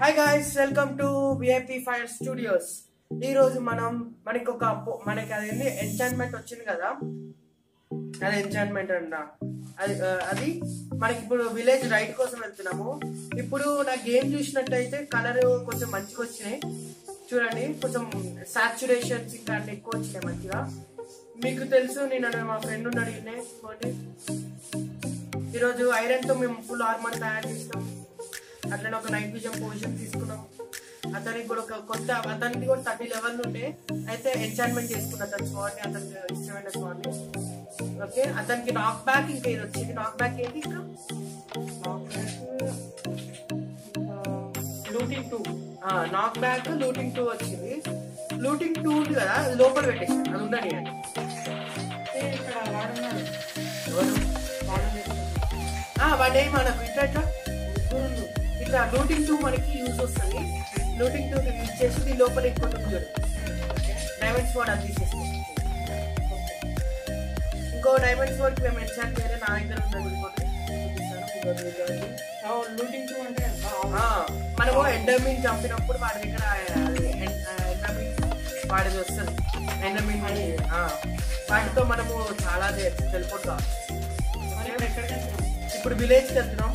Hi guys welcome to VIP fire studios ఈ రోజు మనం మనకి ఒక మనకి అది ఎంచాన్మెంట్ వచ్చింది కదా? అది ఎంచాన్మెంట్ అంట. అది అది మనకి ఇప్పుడు విలేజ్ రైడ్ కోసం వెళ్తున్నాము. ఇప్పుడు నా గేమ్ చూసినట్టయితే కలర్ కొంచెం మంచిగా వచ్చినాయి. చూడండి కొంచెం సాచురేషన్స్ ఇంకా ఎక్కువ వచ్చినాయి మంచిగా. మీకు తెలుసు నేను మా ఫ్రెండ్ ఉన్నాడు ఈరోజు ఐరన్తో మేము ఫుల్ ఆర్మర్ తయారు చేసినాం అట్లనే ఒక నైట్ విజన్ పొజిషన్ తీసుకున్నాం. అతనికి కూడా ఒక కొత్త అతనికి కూడా థర్టీ లెవెల్ ఉండే. అయితే ఎంచాన్మెంట్ చేసుకున్నా అతని స్వాడ్ని అతనికి ఇష్టమైన స్వాడ్ని ఓకే అతనికి నాక్ బ్యాక్ ఇంకా ఇది వచ్చింది. నాక్ బ్యాక్ ఏంటి ఇంకా? Looting two knock back looting two వచ్చింది. లూటింగ్ టూ ఉంది కదా లోపల పెట్టేసి అది ఎవరు? వాడు వాడు ఏం మనకు ఇట్లా లూటింగ్ టూ మనకి యూజ్ వస్తుంది. లూటింగ్ టూ యూజ్ చేసి దీని లోపల ఇంకోటి ఉంది చూడు. డైమండ్ స్వాడ్ అది ఇంకో డైమండ్ స్వాడ్ మేము ఎన్చాట్ చేయాలి నా దగ్గర. లూటింగ్ టూ అంటే మనము ఎండమిన్ చంపినప్పుడు వాడి దగ్గర ఎండమిన్ వాడిది వస్తుంది. ఎండమిన్ వాటితో మనము చాలా టెలిపోర్ట్ ఇప్పుడు విలేజ్కి వెళ్తున్నాం.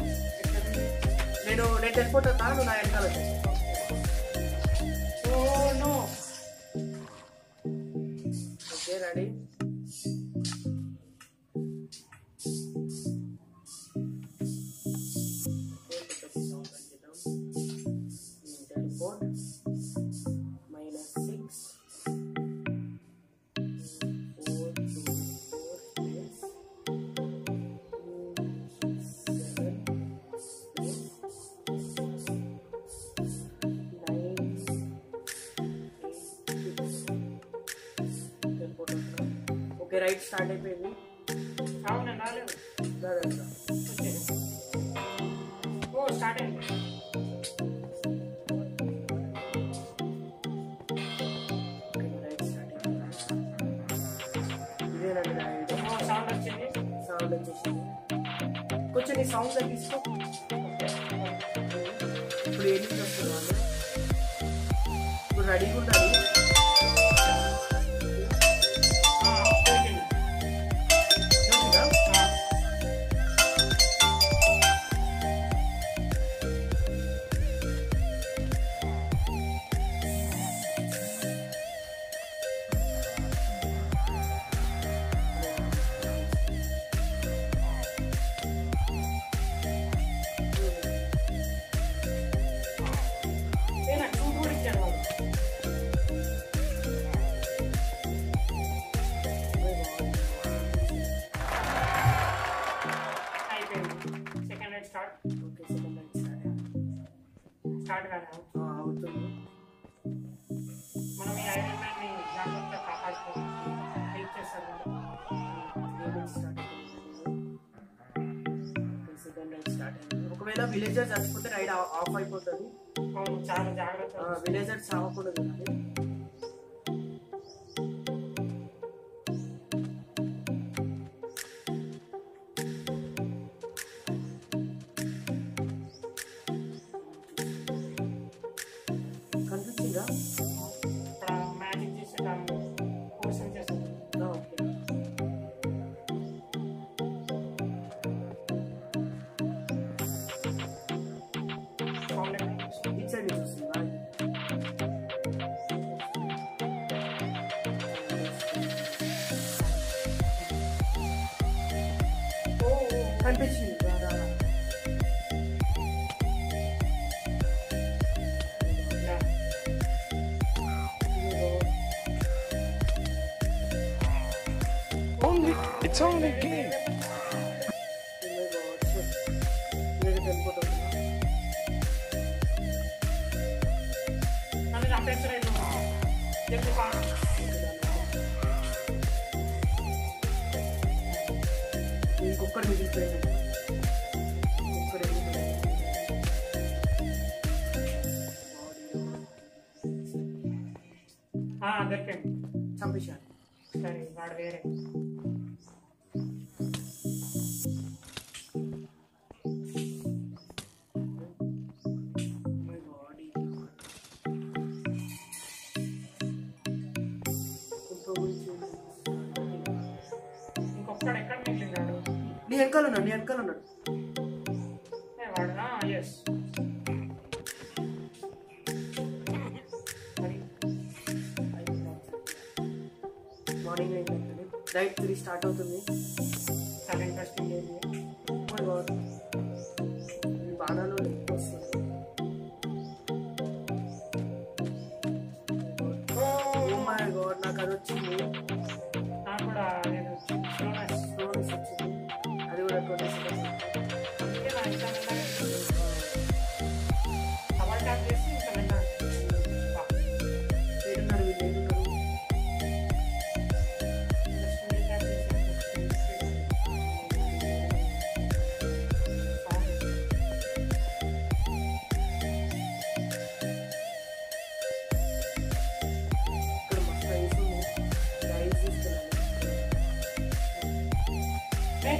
నేను నేను టెలిపోర్ట్ అవుతా నువ్వు నా వెనకాల ఓకే రైట్ స్టార్ట్ అయిపోయింది అవును నేను రాలేదు దాదాపు వచ్చేది ఓ స్టార్ట్ అయింది రైట్ స్టార్ట్ ఇదేనండి నా ఐడియా ఓ సౌండ్ వచ్చింది సౌండ్ ఒకవేళ విలేజర్ చచ్చిపోతే రైడ్ ఆఫ్ అయిపోతుంది. చాలా జాగ్రత్త. విలేజర్ చావకూడదు కనిపించింది రా, రా, రా. ఇలా. ఇదిగో. Only it's only a game. వెనకాల ఉన్నాడు నీ వెనకాల ఉన్నాడు. మార్నింగ్ రైట్ త్రీ స్టార్ట్ అవుతుంది. సెకండ్ ఫస్ట్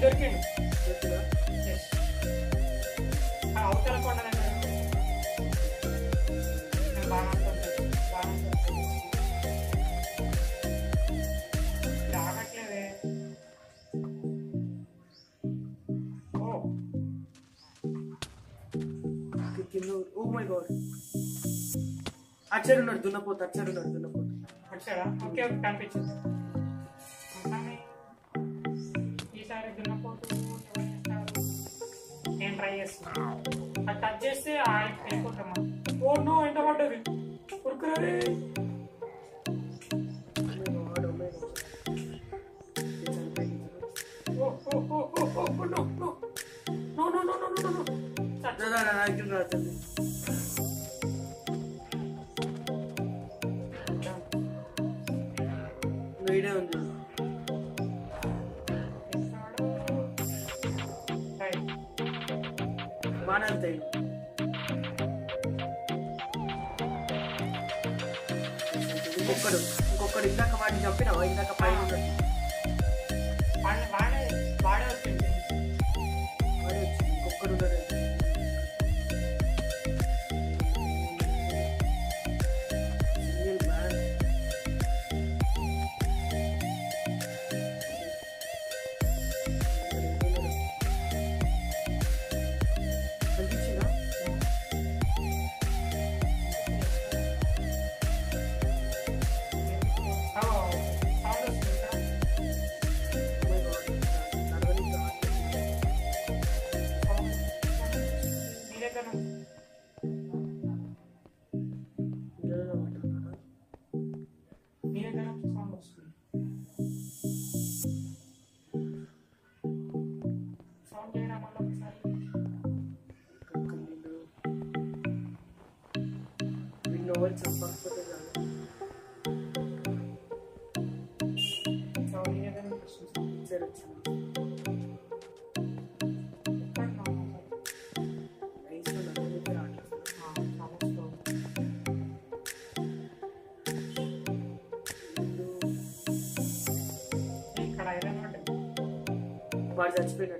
దొరికింది. అవతల కొండ రావట్లేదే. ఓ. కింద ఓ oh అచ్చరున్నాడు దున్నపోతు అచ్చరున్నాడు దున్నపోతు. అచ్చరా? ఓకే కనిపించింది. చేస్తున్నాం అది కట్ చేస్తే ఆయిల్ అయిపోతాం ఓ నో ఎంత పడ్డది ఉరుకురే No, no, no, no, no, no, no. por isso vai acabar de já o final, aí vai acabar de that's bigger.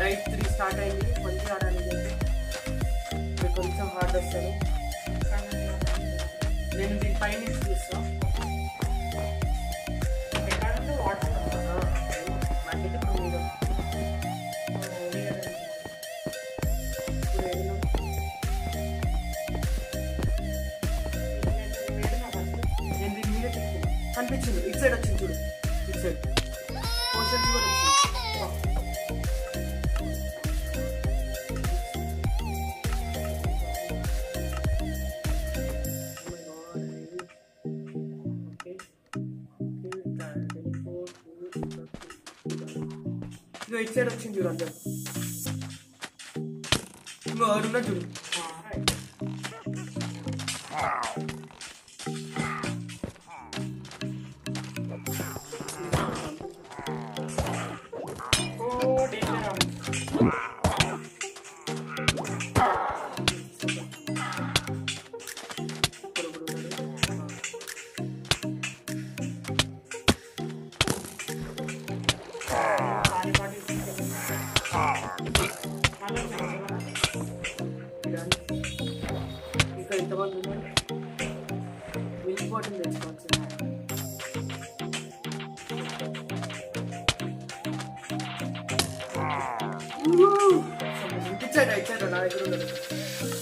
Right three start అయింది మంచిగా ఆడాలి కొంచెం హార్డ్ వస్తాను నేను దీని చూస్తాను చెప్తాను కనిపించింది ఇటు సైడ్ వచ్చింది చూడు ఇటు సైడ్ పోర్షన్స్ కూడా వచ్చింది ఇగో ఇటు సైడ్ వచ్చింది చూడు అందరు ఇంకో ఆడున్నా చూడు ఓ ఇచ్చాడు ఇచ్చాడు నా దగ్గర ఉన్నాడు సారీ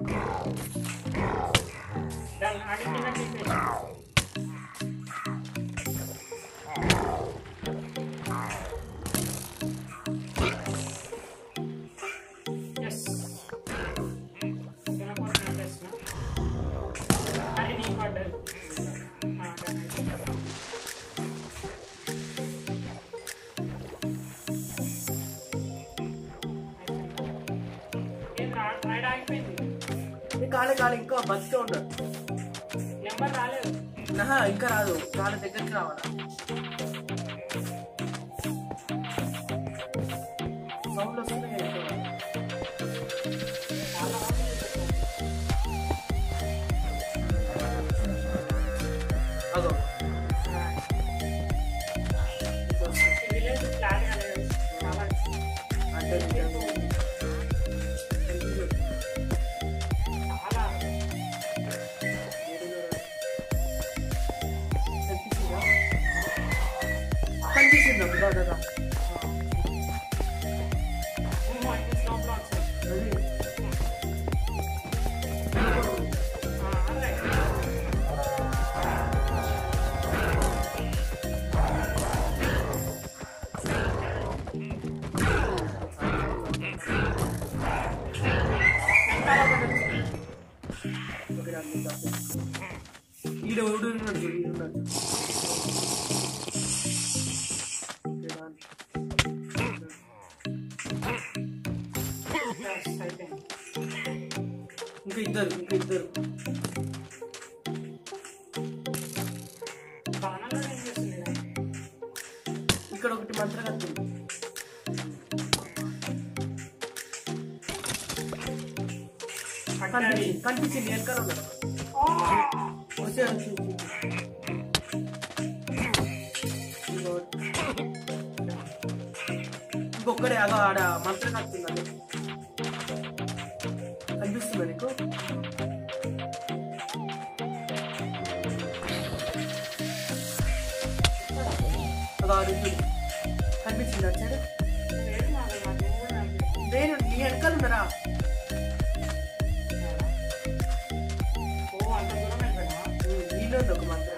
Now. ఇంకా ఇద్దరు ఇంకా ఇద్దరు? ఇక్కడ ఒకటి మంత్రం కట్టింది. కనిపించింది కనిపించింది వెనకాల ఉన్నాడు ఓ! వచ్చాడు చూ, చూ, చూ. ఇంకో- ఇంకొక్కడే అదో ఆడ మంత్రం కట్టింది నీ వెనకాల ఉన్నారా ఓ, అంత దూరం వెళ్ళిపోయినా? నీలో ఉంది ఒక మంత్రం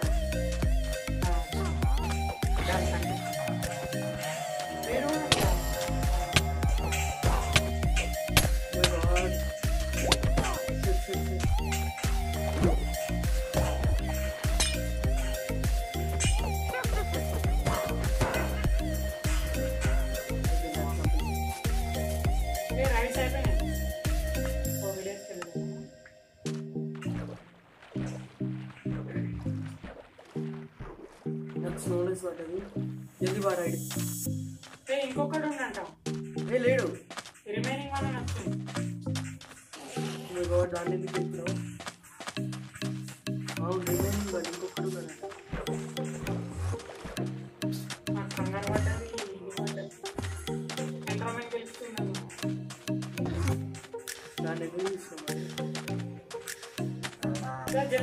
ఏ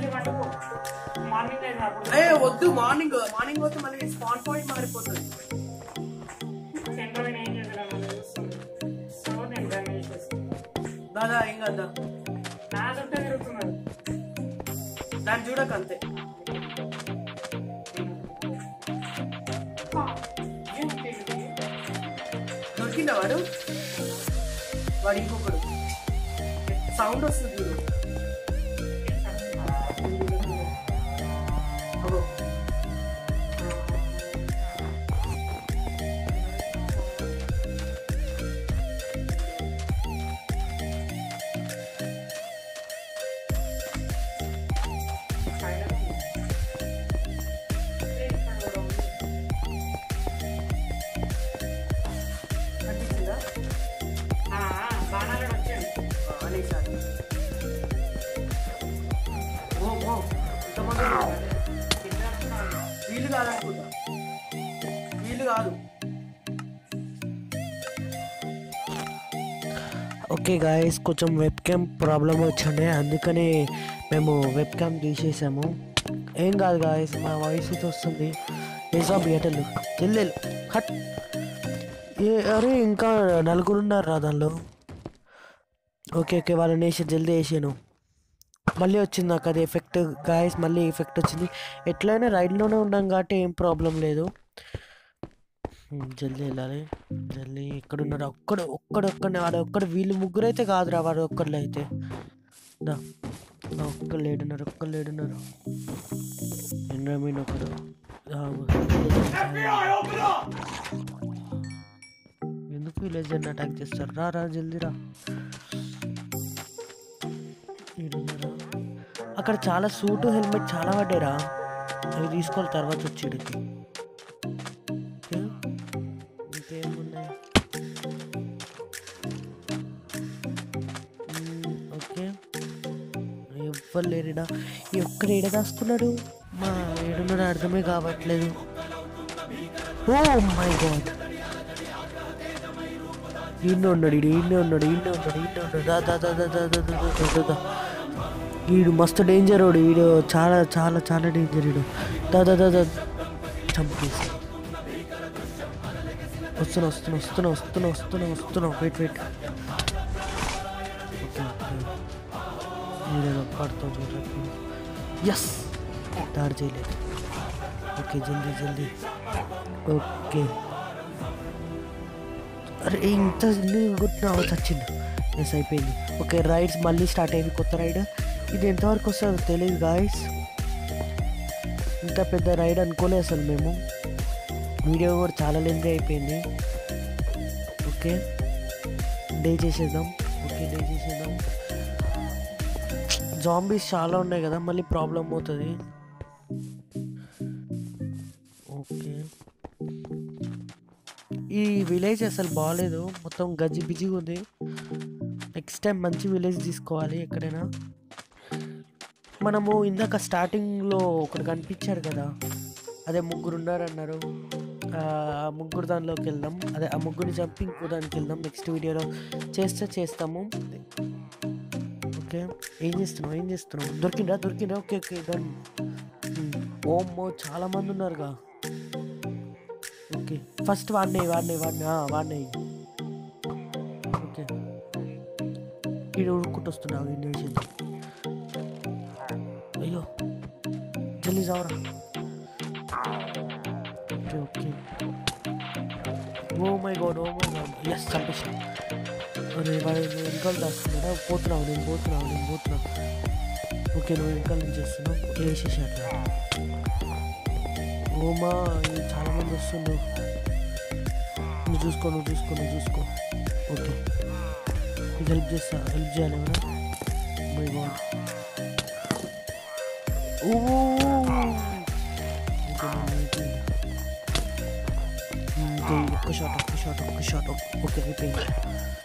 వద్దు మార్నింగ్ మార్నింగ్ పోతే మళ్ళీ స్పాన్ పాయింట్ మారిపోతుంది. దాదా ఏం కదా దాన్ని చూడక అంతే? దొరికిందా వాడు? వాడు ఇంకొకడు. సౌండ్ వస్తుంది ఓకే గాయస్ కొంచెం వెబ్ క్యామ్ ప్రాబ్లం వచ్చిండే అందుకని మేము వెబ్ క్యామ్ తీసేసాము. ఏం కాదు గాయస్ మా వాయిస్ అయితే వస్తుంది. నిజాం ఎటలు చెల్లెలు హట్ ఏ అరే ఇంకా నలుగురు ఉన్నారు రా దానిలో? ఓకే ఓకే వాళ్ళని వేసి జల్దీ వేసాను మళ్ళీ వచ్చింది నాకు అది ఎఫెక్ట్ గాయస్ మళ్ళీ ఎఫెక్ట్ వచ్చింది. ఎట్లయినా రైడ్లోనే ఉన్నాం కాబట్టి ఏం ప్రాబ్లం లేదు. జల్దీ వెళ్ళాలి. జల్దీ ఎక్కడున్నారు ఒక్కడు ఒక్కడ ఒక్కడే వాడు ఒక్కడు వీళ్ళు ముగ్గురు అయితే కాదురా వాడు ఒక్కళ్ళు అయితే. దా ఒక్కళ్ళు లేడున్నారు ఒక్కళ్ళు ఏడున్నారు. ఎన్రమీన్ ఒకడు. ఎందుకు విలేజ్ అటాక్ చేస్తారు? రా రా జల్దీ రా. అక్కడ చాలా సూటు హెల్మెట్ చాలా పడ్డారా అవి తీసుకోవాలి తర్వాత వచ్చేటికి ఎవ్వరు లేరినా ఈ ఒక్కరు ఏడ దాసుకున్నాడు మా ఏడున్నాడు అర్థమే కావట్లేదు ఓ మై గాడ్ ఈడే ఉన్నాడు ఈడు ఈయన ఉన్నాడు ఈయన ఉన్నాడు ఈయన ఉన్నాడు దా వీడు మస్తు డేంజర్ వాడు వీడు చాలా చాలా చాలా డేంజర్ వీడు దాదా దాదా చంపేసి వస్తున్నా వస్తున్నా వస్తున్నా వస్తున్నా వస్తున్నా వస్తున్నా వెయిట్ వెయిట్ నేను పడుతుంది చూడండి ఎస్ దాడి చేయలేదు ఓకే జల్దీ జల్దీ ఓకే అరే ఇంత కొట్టినా చచ్చింది ఎస్ అయిపోయింది ఓకే రైడ్స్ మళ్ళీ స్టార్ట్ అయింది కొత్త రైడ్ ఇది ఎంతవరకు వస్తుందో తెలియదు గాయస్ ఇంత పెద్ద రైడ్ అనుకోలేదు అసలు మేము వీడియో కూడా చాలా లెంత్ అయిపోయింది ఓకే డే చేసేద్దాం ఓకే డే చేసేద్దాం జాంబీస్ చాలా ఉన్నాయి కదా మళ్ళీ ప్రాబ్లం అవుతుంది. ఓకే ఈ విలేజ్ అసలు బాగాలేదు మొత్తం గజి బిజిగా ఉంది. నెక్స్ట్ టైం మంచి విలేజ్ తీసుకోవాలి ఎక్కడైనా. మనము ఇందాక స్టార్టింగ్లో ఒకటి కనిపించారు కదా. అదే ముగ్గురు ఉన్నారన్నారు. ఆ ముగ్గురు దానిలోకి వెళ్దాం. అదే ఆ ముగ్గురిని చంపి ఇంకో దానికి వెళ్దాం. నెక్స్ట్ వీడియోలో చేస్తే చేస్తాము. ఓకే ఏం చేస్తున్నావు ఏం చేస్తున్నావు దొరికిందా దొరికిందా ఓకే ఓకే డన్ hmm. ఓమ్మో చాలా మంది ఉన్నారుగా. ఓకే. ఫస్ట్ వాడినే వాడినే వాడినే. వాడినే. ఓకే. ఈడు ఉరుక్కుంటూ వస్తున్నావు వీడిని వేసింది అయ్యో. జల్లి జావరా okay okay. Oh my god oh my god. Yes చంపేసాను. అరే వాడు వెనకాల దాస్తున్నాడా పోతున్నావు నేను పోతున్నావు నేను పోతున్నా ఓకే నువ్వు వెనకాల నుంచి చేస్తున్నావు వేసేసాడు ఓమా ఇది చాలా మంది వస్తుండ్రు నువ్వు చూసుకో నువ్వు చూసుకో నువ్వు చూసుకో ఓకే నీకు హెల్ప్ చేస్తా హెల్ప్ చేయాలి కదా మై గాడ్ ఓ ఓకే, నేను అయిపోయింది. ఇంకో ఒక్క షాట్ ఒక్క షాట్ ఒక్క షాట్ ఓకే అయిపోయింది ఇది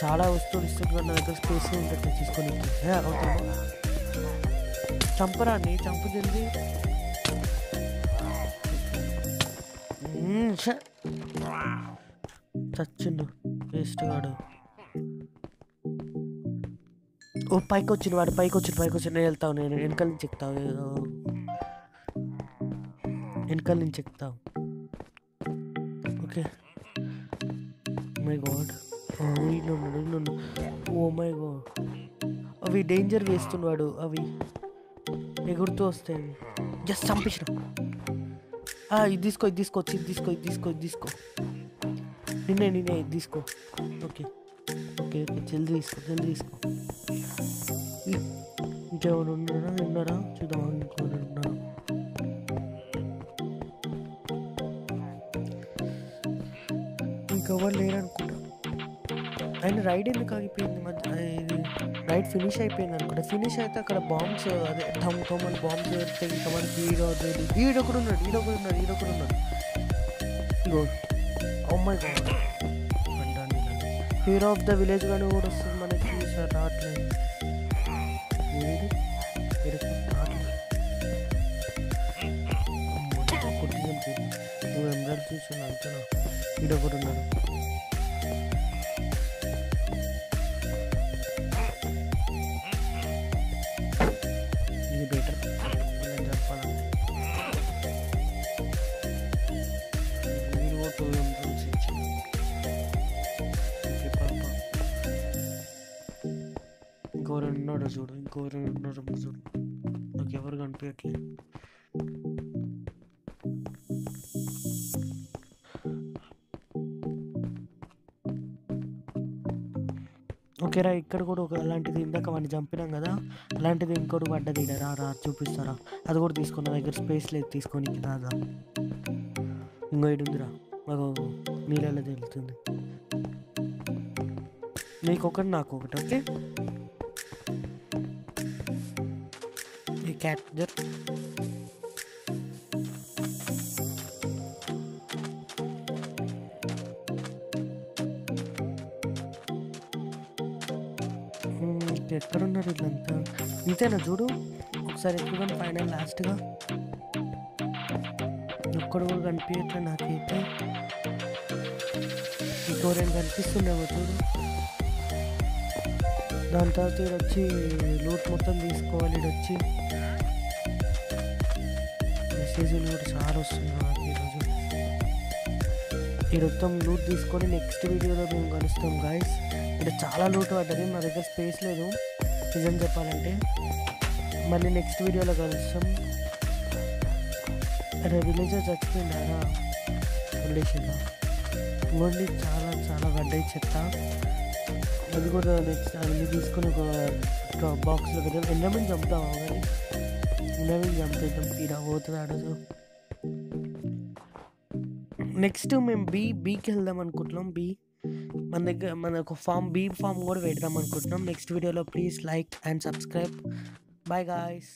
చాలా వస్తువులు ఇస్తున్నారు నా దగ్గర స్పేస్ ఉంటుంది తీసుకొని చంపరా నీ చంపు జల్దీ. చచ్చిండు వేస్ట్ వాడు ఓ పైకి వచ్చిన వాడు పైకి వచ్చిన పైకి వచ్చిన నేను వెళ్తావు నేను వెనకాల నుంచి ఎక్కుతావు వెనకాల నుంచి ఎక్కుతావు. Okay. My god. Oh my అవి డేంజర్ వేస్తున్నాడు అవి. ఎగురుతూ వస్తాయి జస్ట్ చంపించిన ఇది తీసుకో ఇది తీసుకో ఇది తీసుకో ఇది తీసుకో ఇది తీసుకో. నిన్నే నిన్నే ఇది తీసుకో. ఓకే. Okay okay. జల్దీ తీసుకో జల్దీ తీసుకో. ఇంకెవరు ఉన్నారా? ఉన్నారా? చూద్దాం ఇంకెవరు ఉన్నారా? ఇంకెవరు లేరనుకుంటా అండ్ రైడ్ ఎందుకు ఆగిపోయింది మధ్య? ఇది రైడ్ ఫినిష్ అయిపోయింది అనుకుంటా. ఫినిష్ అయితే అక్కడ బాంబ్స్ అదే ఠమ్ ఠమ్ అని బాంబ్స్ పెడితే ఇంకా మనకి హీరో హీరో కూడా ఉన్నాడు హీరో కూడా ఉన్నాడు హీరో కూడా ఉన్నాడు. ఇగో. Oh అమ్మాయి హీరో ఆఫ్ ద విలేజ్ కానీ కూడా వస్తుంది మనకి సార్ రావట్లేదు ఏడు? ఏడుకు చూసాను అంతేనా? ఈడొకడు ఉన్నాడు. ఓకేరా ఇక్కడ కూడా ఒక అలాంటిది ఇందాక వాడిని చంపినాం కదా అలాంటిది ఇంకోటి పడ్డది రా రా చూపిస్తారా? అది కూడా తీసుకున్న దగ్గర స్పేస్ లేదు తీసుకొని రాదా ఇంకో ఇటు ఉందిరా. మాకు నీళ్ళలో తెలుస్తుంది నీకు ఒకటి నాకు ఒకటి ఓకే? ఈ క్యాట్ ఎక్కడున్నారు వీళ్ళంతా ఇంతేనా చూడు? ఒకసారి ఎక్కువ ఫైనల్ లాస్ట్గా. ఒక్కడు కూడా కనిపించట్లే నాకైతే. ఇంకో రెండు కనిపిస్తుండేమో చూడు. దాని తర్వాత ఇక్కడ వచ్చి లూట్ మొత్తం తీసుకోవాలి ఇక్కడ వచ్చి. మెసేజ్లు కూడా చాలా వస్తున్నాయి నాకు ఈరోజు మొత్తం లూట్ తీసుకొని నెక్స్ట్ వీడియోలో మేము కలుస్తాం గాయస్ ఇక్కడ చాలా లూట్ పడ్డది మా దగ్గర స్పేస్ లేదు. నిజం చెప్పాలంటే మళ్ళీ నెక్స్ట్ వీడియోలో కలుస్తాం. అరే విలేజర్ చచ్చిపోయిందారా? వదిలేసిందా ఓన్లీ చాలా చాలా పడ్డాయి చెత్త. అది కూడా నెక్స్ట్ అన్నీ తీసుకుని ఒక బాక్స్లో పెట్టాం. ఎండమని చంపుతాం కానీ ఎండమని చంపేద్దాం ఈడ పోతుంది ఆడదు నెక్స్ట్ మేము బీ బీకి వెళ్దాం అనుకుంటున్నాం. బీ మన దగ్గర మన ఒక ఫామ్ బీ ఫామ్ కూడా పెడదాం అనుకుంటున్నాం. నెక్స్ట్ వీడియోలో please like and subscribe bye guys